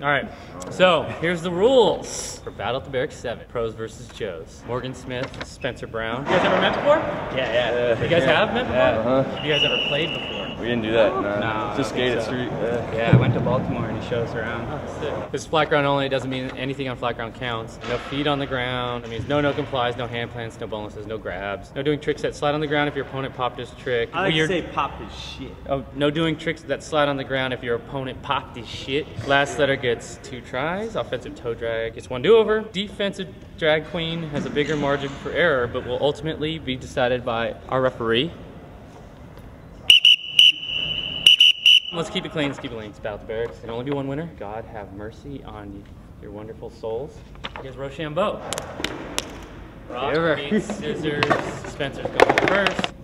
All right, so here's the rules for Battle at the Berrics 7. Pros versus Joes. Morgan Smith, Spencer Brown. You guys ever met before? Yeah, yeah. You guys have met before? Uh-huh. You guys ever played before? We didn't do that. No. No, Just don't skated so. street. Yeah. Yeah, I went to Baltimore and he showed us around. Oh, sick. This is flat ground only. It doesn't mean anything on flat ground counts. No feet on the ground. That means no no complies, no hand plants, no bonuses, no grabs. No doing tricks that slide on the ground if your opponent popped his trick. I like Weird- to say pop his shit. Oh, no doing tricks that slide on the ground if your opponent popped his shit. Last letter gets two tries. Offensive toe drag gets one do-over. Defensive drag queen has a bigger margin for error, but will ultimately be decided by our referee. Let's keep it clean. Let's keep it clean. It's about the Berrics. There can only be one winner. God have mercy on your wonderful souls. Here's Rochambeau. Rock, paper, scissors. Spencer's going first.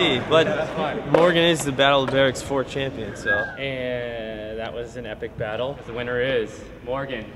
see. But Morgan is the Battle of Berrics 4 champion, so. And that was an epic battle. The winner is Morgan.